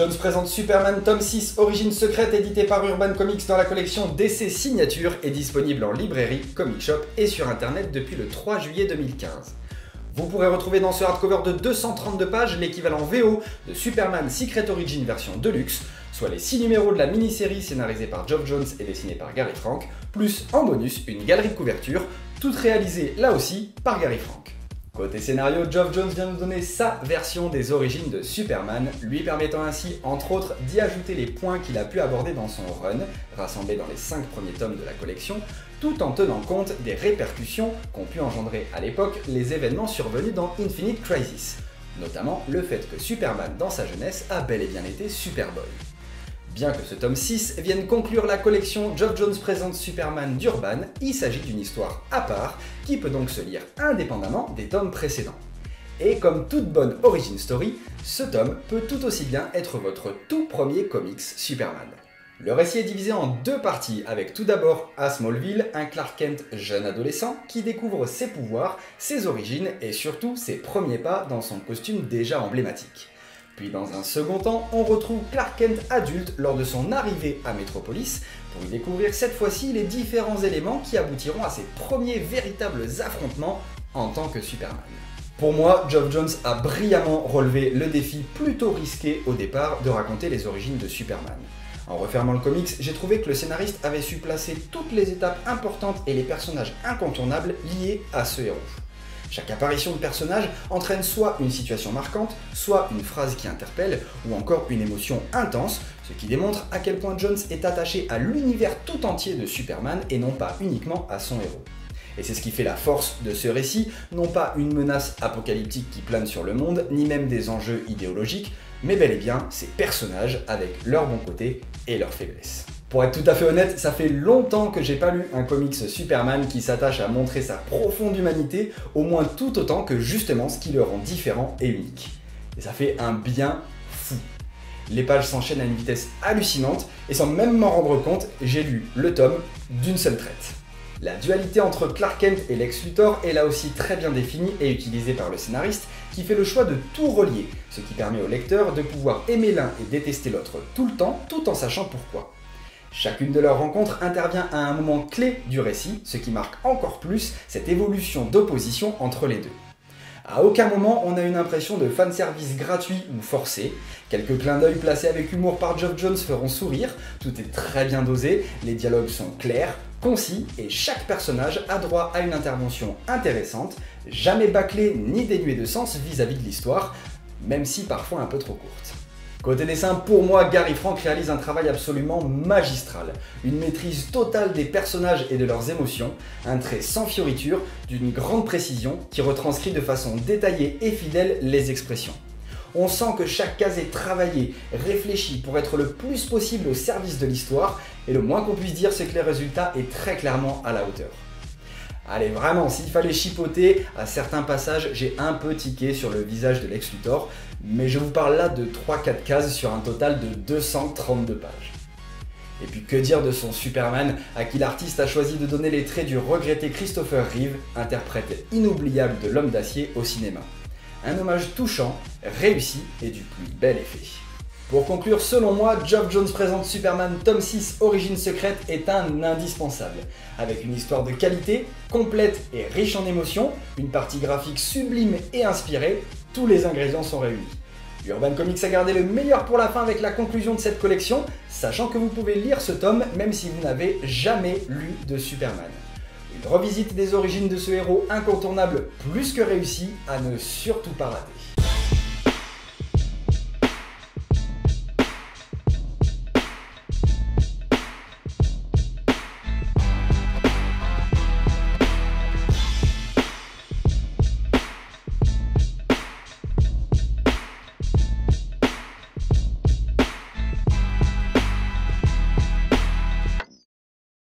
Jones présente Superman tome 6 Origine secrète édité par Urban Comics dans la collection DC Signature et disponible en librairie, comic shop et sur internet depuis le 3 juillet 2015. Vous pourrez retrouver dans ce hardcover de 232 pages l'équivalent VO de Superman Secret Origin version Deluxe, soit les 6 numéros de la mini-série scénarisée par Geoff Jones et dessinée par Gary Frank, plus en bonus une galerie de couverture, toute réalisée là aussi par Gary Frank. Côté scénario, Geoff Jones vient nous donner sa version des origines de Superman, lui permettant ainsi, entre autres, d'y ajouter les points qu'il a pu aborder dans son run, rassemblés dans les 5 premiers tomes de la collection, tout en tenant compte des répercussions qu'ont pu engendrer à l'époque les événements survenus dans Infinite Crisis, notamment le fait que Superman dans sa jeunesse a bel et bien été Superboy. Bien que ce tome 6 vienne conclure la collection Geoff Jones présente Superman d'Urban, il s'agit d'une histoire à part qui peut donc se lire indépendamment des tomes précédents. Et comme toute bonne origin story, ce tome peut tout aussi bien être votre tout premier comics Superman. Le récit est divisé en deux parties, avec tout d'abord à Smallville, un Clark Kent jeune adolescent qui découvre ses pouvoirs, ses origines et surtout ses premiers pas dans son costume déjà emblématique. Puis dans un second temps, on retrouve Clark Kent adulte lors de son arrivée à Metropolis pour y découvrir cette fois-ci les différents éléments qui aboutiront à ses premiers véritables affrontements en tant que Superman. Pour moi, Geoff Jones a brillamment relevé le défi plutôt risqué au départ de raconter les origines de Superman. En refermant le comics, j'ai trouvé que le scénariste avait su placer toutes les étapes importantes et les personnages incontournables liés à ce héros. Chaque apparition de personnage entraîne soit une situation marquante, soit une phrase qui interpelle, ou encore une émotion intense, ce qui démontre à quel point Jones est attaché à l'univers tout entier de Superman et non pas uniquement à son héros. Et c'est ce qui fait la force de ce récit, non pas une menace apocalyptique qui plane sur le monde, ni même des enjeux idéologiques, mais bel et bien ces personnages avec leurs bons côtés et leurs faiblesses. Pour être tout à fait honnête, ça fait longtemps que j'ai pas lu un comics Superman qui s'attache à montrer sa profonde humanité, au moins tout autant que justement ce qui le rend différent et unique. Et ça fait un bien fou. Les pages s'enchaînent à une vitesse hallucinante, et sans même m'en rendre compte, j'ai lu le tome d'une seule traite. La dualité entre Clark Kent et Lex Luthor est là aussi très bien définie et utilisée par le scénariste, qui fait le choix de tout relier, ce qui permet au lecteur de pouvoir aimer l'un et détester l'autre tout le temps, tout en sachant pourquoi. Chacune de leurs rencontres intervient à un moment clé du récit, ce qui marque encore plus cette évolution d'opposition entre les deux. À aucun moment on a une impression de fanservice gratuit ou forcé. Quelques clins d'œil placés avec humour par Geoff Jones feront sourire, tout est très bien dosé, les dialogues sont clairs, concis et chaque personnage a droit à une intervention intéressante, jamais bâclée ni dénuée de sens vis-à-vis -vis de l'histoire, même si parfois un peu trop courte. Côté dessin, pour moi, Gary Frank réalise un travail absolument magistral. Une maîtrise totale des personnages et de leurs émotions, un trait sans fioriture, d'une grande précision, qui retranscrit de façon détaillée et fidèle les expressions. On sent que chaque case est travaillée, réfléchie pour être le plus possible au service de l'histoire, et le moins qu'on puisse dire, c'est que le résultat est très clairement à la hauteur. Allez, vraiment, s'il fallait chipoter, à certains passages, j'ai un peu tiqué sur le visage de Lex Luthor, mais je vous parle là de 3-4 cases sur un total de 232 pages. Et puis que dire de son Superman, à qui l'artiste a choisi de donner les traits du regretté Christopher Reeve, interprète inoubliable de l'homme d'acier au cinéma. Un hommage touchant, réussi et du plus bel effet. Pour conclure, selon moi, Geoff Jones présente Superman tome 6 Origine secrète est un indispensable. Avec une histoire de qualité, complète et riche en émotions, une partie graphique sublime et inspirée, tous les ingrédients sont réunis. Urban Comics a gardé le meilleur pour la fin avec la conclusion de cette collection, sachant que vous pouvez lire ce tome même si vous n'avez jamais lu de Superman. Une revisite des origines de ce héros incontournable plus que réussi à ne surtout pas rater.